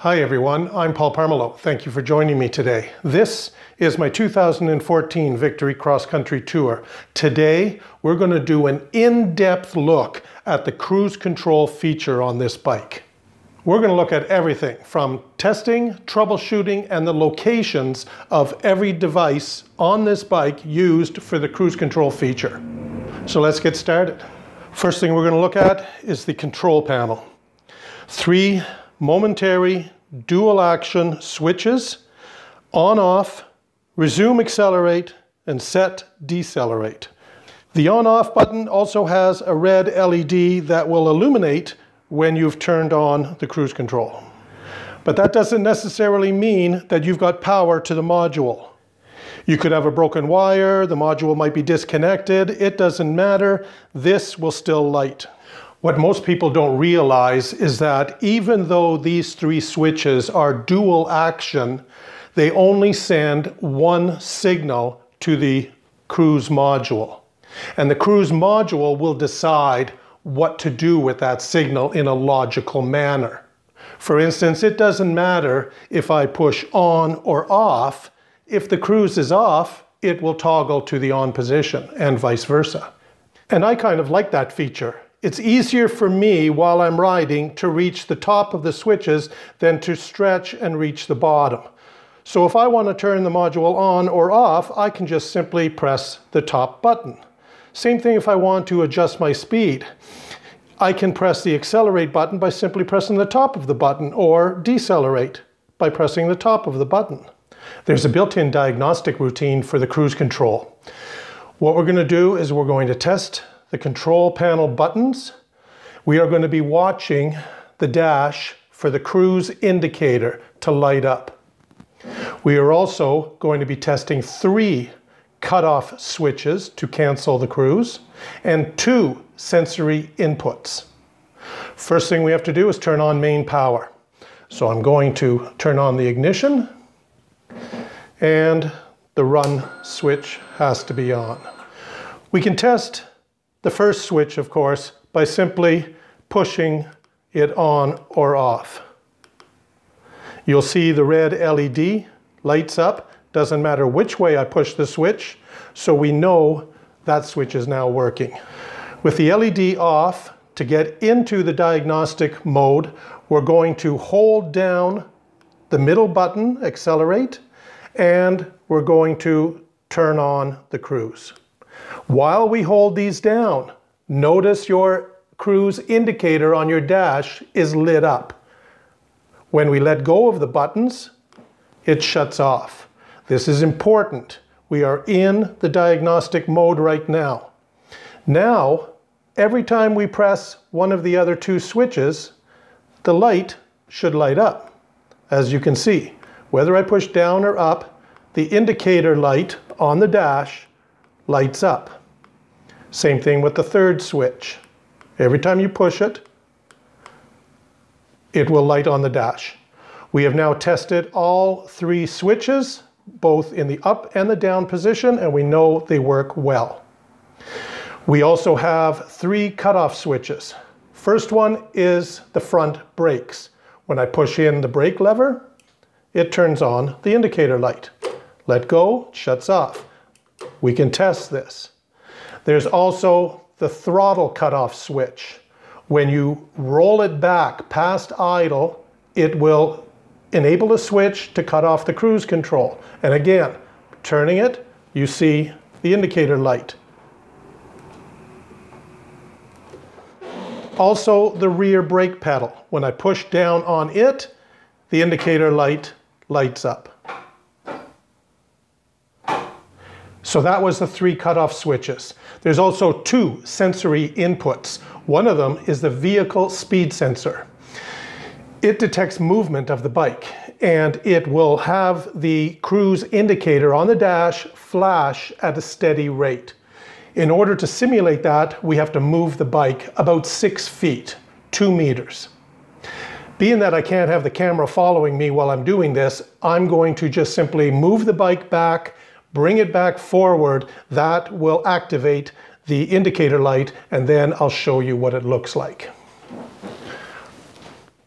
Hi everyone, I'm Paul Pomerleau. Thank you for joining me today. This is my 2014 Victory Cross Country Tour. Today, we're going to do an in-depth look at the cruise control feature on this bike. We're going to look at everything from testing, troubleshooting, and the locations of every device on this bike used for the cruise control feature. So let's get started. First thing we're going to look at is the control panel. Three momentary dual action switches, on off, resume accelerate, and set decelerate. The on off button also has a red LED that will illuminate when you've turned on the cruise control. But that doesn't necessarily mean that you've got power to the module. You could have a broken wire, the module might be disconnected, it doesn't matter, this will still light. What most people don't realize is that even though these three switches are dual action, they only send one signal to the cruise module. And the cruise module will decide what to do with that signal in a logical manner. For instance, it doesn't matter if I push on or off. If the cruise is off, it will toggle to the on position and vice versa. And I kind of like that feature. It's easier for me while I'm riding to reach the top of the switches than to stretch and reach the bottom. So if I want to turn the module on or off, I can just simply press the top button. Same thing if I want to adjust my speed. I can press the accelerate button by simply pressing the top of the button or decelerate by pressing the top of the button. There's a built-in diagnostic routine for the cruise control. What we're going to do is we're going to test the control panel buttons. We are going to be watching the dash for the cruise indicator to light up. We are also going to be testing three cutoff switches to cancel the cruise and two sensory inputs. First thing we have to do is turn on main power. So I'm going to turn on the ignition and the run switch has to be on. We can test the first switch, of course, by simply pushing it on or off. You'll see the red LED lights up. Doesn't matter which way I push the switch, so we know that switch is now working. With the LED off, to get into the diagnostic mode, we're going to hold down the middle button, accelerate, and we're going to turn on the cruise. While we hold these down, notice your cruise indicator on your dash is lit up. When we let go of the buttons, it shuts off. This is important. We are in the diagnostic mode right now. Now, every time we press one of the other two switches, the light should light up. As you can see, whether I push down or up, the indicator light on the dash lights up. Same thing with the third switch. Every time you push it, it will light on the dash. We have now tested all three switches, both in the up and the down position, and we know they work well. We also have three cutoff switches. First one is the front brakes. When I push in the brake lever, it turns on the indicator light. Let go, shuts off. We can test this. There's also the throttle cutoff switch. When you roll it back past idle, it will enable a switch to cut off the cruise control. And again, turning it, you see the indicator light. Also the rear brake pedal. When I push down on it, the indicator light lights up. So that was the three cutoff switches. There's also two sensory inputs. One of them is the vehicle speed sensor. It detects movement of the bike and it will have the cruise indicator on the dash flash at a steady rate. In order to simulate that, we have to move the bike about six feet, two meters. Being that I can't have the camera following me while I'm doing this, I'm going to just simply move the bike back bring it back forward, that will activate the indicator light and then I'll show you what it looks like.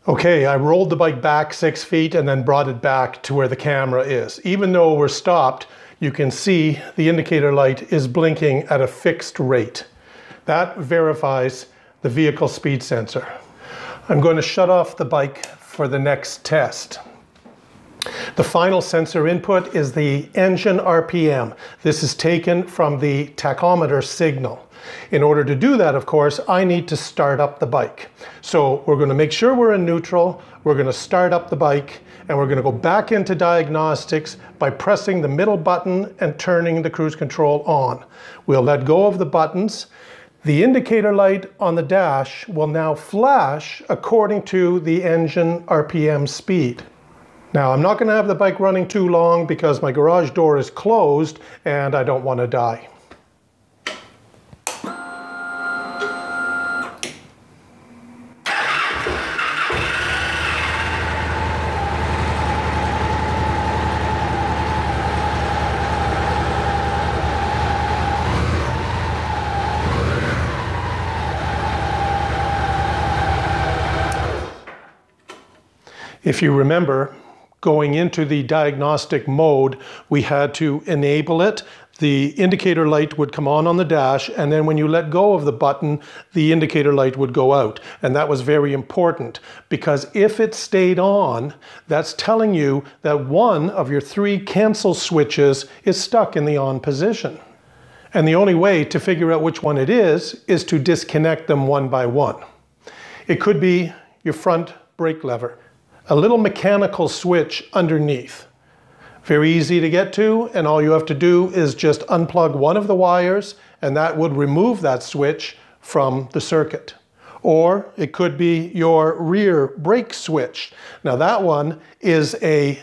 Okay, I rolled the bike back six feet and then brought it back to where the camera is. Even though we're stopped, you can see the indicator light is blinking at a fixed rate. That verifies the vehicle speed sensor. I'm going to shut off the bike for the next test. The final sensor input is the engine RPM. This is taken from the tachometer signal. In order to do that, of course, I need to start up the bike. So we're going to make sure we're in neutral, we're going to start up the bike, and we're going to go back into diagnostics by pressing the middle button and turning the cruise control on. We'll let go of the buttons. The indicator light on the dash will now flash according to the engine RPM speed. Now I'm not going to have the bike running too long because my garage door is closed and I don't want to die. If you remember, going into the diagnostic mode, we had to enable it. The indicator light would come on on the dash, and then when you let go of the button, the indicator light would go out. And that was very important because if it stayed on, that's telling you that one of your three cancel switches is stuck in the on position. And the only way to figure out which one it is, is to disconnect them one by one. It could be your front brake lever a little mechanical switch underneath. Very easy to get to, and all you have to do is just unplug one of the wires, and that would remove that switch from the circuit. Or it could be your rear brake switch. Now that one is a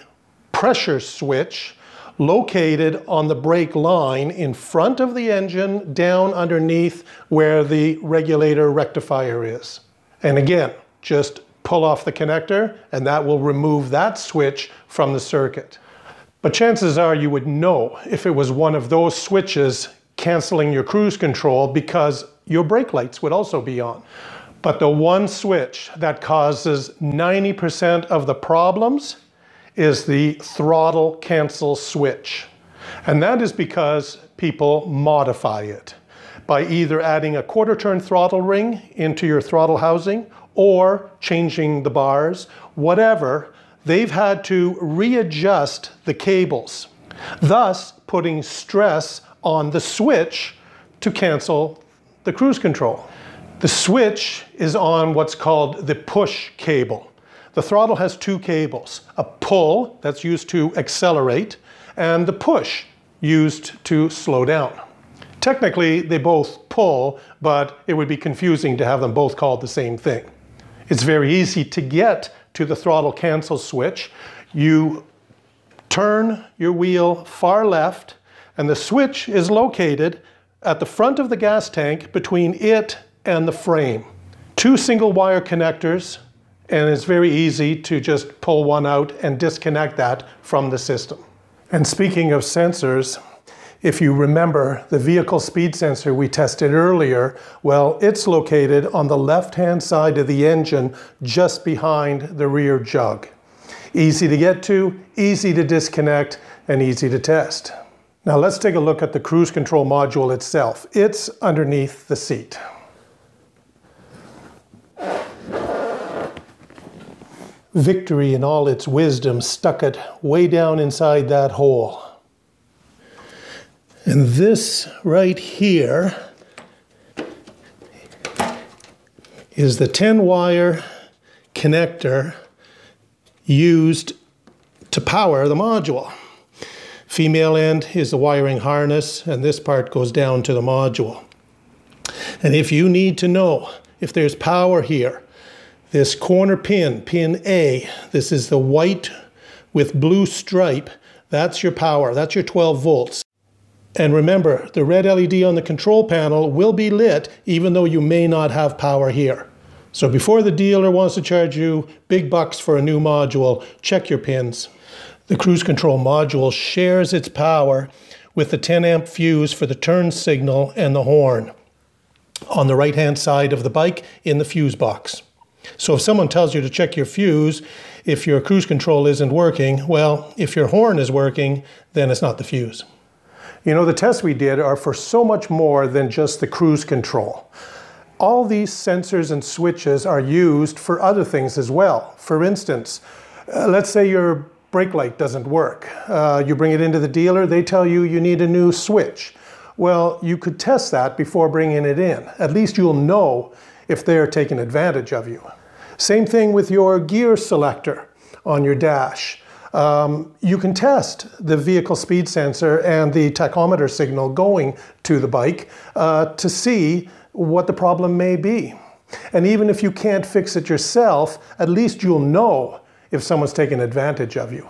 pressure switch located on the brake line in front of the engine, down underneath where the regulator rectifier is. And again, just pull off the connector and that will remove that switch from the circuit. But chances are you would know if it was one of those switches canceling your cruise control because your brake lights would also be on. But the one switch that causes 90% of the problems is the throttle cancel switch. And that is because people modify it by either adding a quarter turn throttle ring into your throttle housing or changing the bars, whatever, they've had to readjust the cables, thus putting stress on the switch to cancel the cruise control. The switch is on what's called the push cable. The throttle has two cables, a pull that's used to accelerate and the push used to slow down. Technically, they both pull, but it would be confusing to have them both called the same thing. It's very easy to get to the throttle cancel switch. You turn your wheel far left and the switch is located at the front of the gas tank between it and the frame. Two single wire connectors and it's very easy to just pull one out and disconnect that from the system. And speaking of sensors, if you remember the vehicle speed sensor we tested earlier, well, it's located on the left-hand side of the engine just behind the rear jug. Easy to get to, easy to disconnect, and easy to test. Now let's take a look at the cruise control module itself. It's underneath the seat. Victory in all its wisdom stuck it way down inside that hole. And this right here is the 10 wire connector used to power the module. Female end is the wiring harness and this part goes down to the module. And if you need to know if there's power here, this corner pin, pin A, this is the white with blue stripe, that's your power, that's your 12 volts. And remember, the red LED on the control panel will be lit even though you may not have power here. So before the dealer wants to charge you big bucks for a new module, check your pins. The cruise control module shares its power with the 10 amp fuse for the turn signal and the horn on the right hand side of the bike in the fuse box. So if someone tells you to check your fuse, if your cruise control isn't working, well, if your horn is working, then it's not the fuse. You know, the tests we did are for so much more than just the cruise control. All these sensors and switches are used for other things as well. For instance, uh, let's say your brake light doesn't work. Uh, you bring it into the dealer, they tell you you need a new switch. Well, you could test that before bringing it in. At least you'll know if they're taking advantage of you. Same thing with your gear selector on your dash. Um, you can test the vehicle speed sensor and the tachometer signal going to the bike uh, to see what the problem may be. And even if you can't fix it yourself, at least you'll know if someone's taking advantage of you.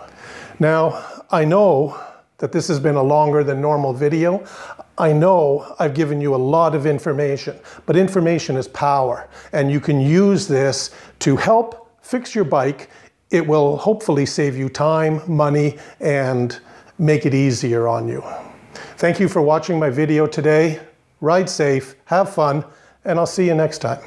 Now, I know that this has been a longer than normal video. I know I've given you a lot of information, but information is power, and you can use this to help fix your bike it will hopefully save you time, money, and make it easier on you. Thank you for watching my video today. Ride safe, have fun, and I'll see you next time.